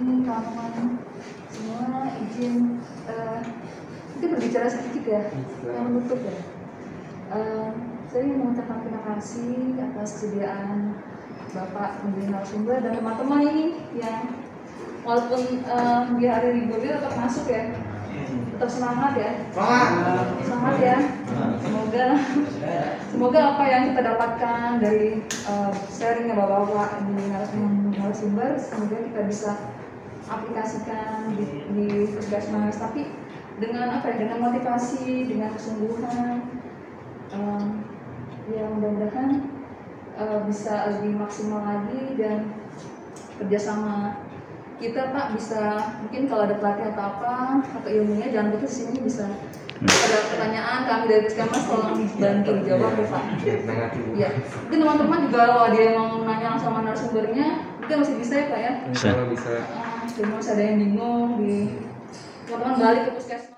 ini kawan-kawan semua izin uh, mungkin berbicara sedikit ya, iya. yang menutup ya. Uh, saya ingin mengucapkan terima kasih atas kesediaan Bapak pembina narasumber dan teman-teman ini yang walaupun uh, di hari libur dia tetap masuk ya. Tetap semangat ya. Semangat. Semangat ya. Semoga semoga apa yang kita dapatkan dari uh, sharingnya bapak-bapak di narasumber semoga kita bisa aplikasikan di, di puskesmas. Tapi dengan apa ya? Dengan motivasi, dengan kesungguhan, eh, ya mudah-mudahan eh, bisa lebih maksimal lagi dan kerjasama kita Pak bisa mungkin kalau ada pelatihan atau apa atau ilmunya jangan lupa sini bisa ada pertanyaan kami dari puskesmas tolong dibantu jawab ya Pak. Iya. Mungkin teman-teman juga kalau ada yang mau nanya sama narasumbernya mungkin masih bisa ya Pak ya. Bisa. Kalau bisa Ah, Cuma ada yang bingung di teman-teman balik ke puskesmas.